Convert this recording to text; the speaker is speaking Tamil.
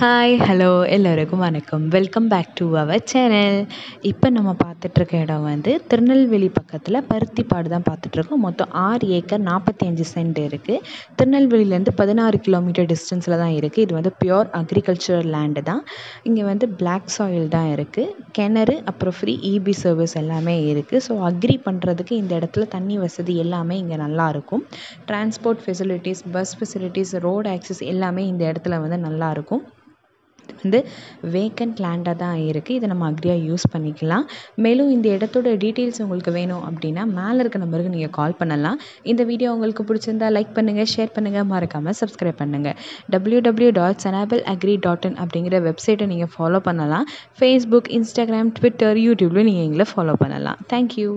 ஹாய் ஹலோ எல்லோருக்கும் வணக்கம். Welcome back to our channel இப்போ நம்ம பார்த்துட்ருக்க இடம் வந்து திருநெல்வேலி பக்கத்தில் பருத்திப்பாடு தான் பார்த்துட்ருக்கோம். மொத்தம் ஆறு ஏக்கர் நாற்பத்தி அஞ்சு சென்ட் இருக்குது திருநெல்வேலியிலேருந்து பதினாறு கிலோமீட்டர் டிஸ்டன்ஸில் தான் இருக்குது இது வந்து பியோர் அக்ரிகல்ச்சரல் லேண்டு தான். இங்கே வந்து பிளாக் சாயில் தான் இருக்குது கிணறு அப்புறம் ஃப்ரீ இபி சர்வீஸ் எல்லாமே இருக்குது ஸோ அக்ரி பண்ணுறதுக்கு இந்த இடத்துல தண்ணி வசதி எல்லாமே இங்கே நல்லாயிருக்கும் transport facilities bus facilities road access எல்லாமே இந்த இடத்துல வந்து நல்லாயிருக்கும் வந்து வேக்கண்ட் லேண்டாக தான் இருக்குது இதை நம்ம அக்ரியாக யூஸ் பண்ணிக்கலாம். மேலும் இந்த இடத்தோட டீட்டெயில்ஸ் உங்களுக்கு வேணும் அப்படின்னா மேலே இருக்க நம்பருக்கு நீங்கள் கால் பண்ணலாம். இந்த வீடியோ உங்களுக்கு பிடிச்சிருந்தா லைக் பண்ணுங்கள் ஷேர் பண்ணுங்கள் மறக்காமல் சப்ஸ்கிரைப் பண்ணுங்கள் டபிள்யூ டபிள்யூ டாட் சனாபிள் அக்ரி டாட் இன் அப்படிங்கிற வெப்சைட்டை நீங்கள் ஃபாலோ பண்ணலாம் ஃபேஸ்புக் இன்ஸ்டாகிராம் ட்விட்டர் யூடியூப்லையும் நீங்கள் எங்களை ஃபாலோ பண்ணலாம். தேங்க்யூ